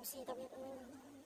欲しい食べ物